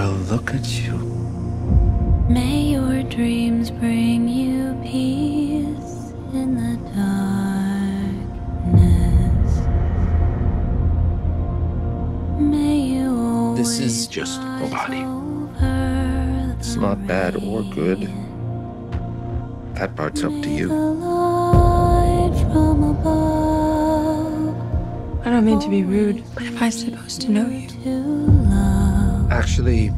Well, look at you. May your dreams bring you peace in the darkness. May you This is just a body. It's not bad or good. That part's up to you. the light from above I don't mean to be rude, but am I supposed to know you? To love. Actually,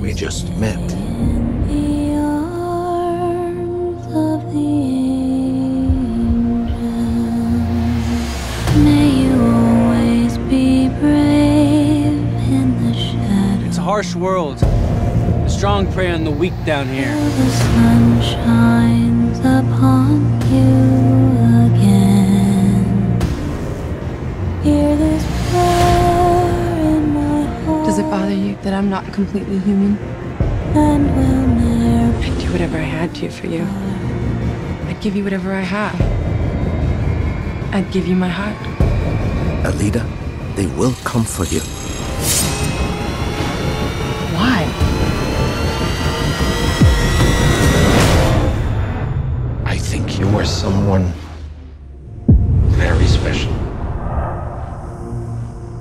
we just met. in the arms of the angels. May you always be brave in the shadows. It's a harsh world. The strong prey on the weak down here. Does it bother you that I'm not completely human? And we'll I'd do whatever I had to for you. I'd give you whatever I have. I'd give you my heart. Alita, they will come for you. Why? I think you are someone very special.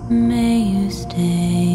May you stay.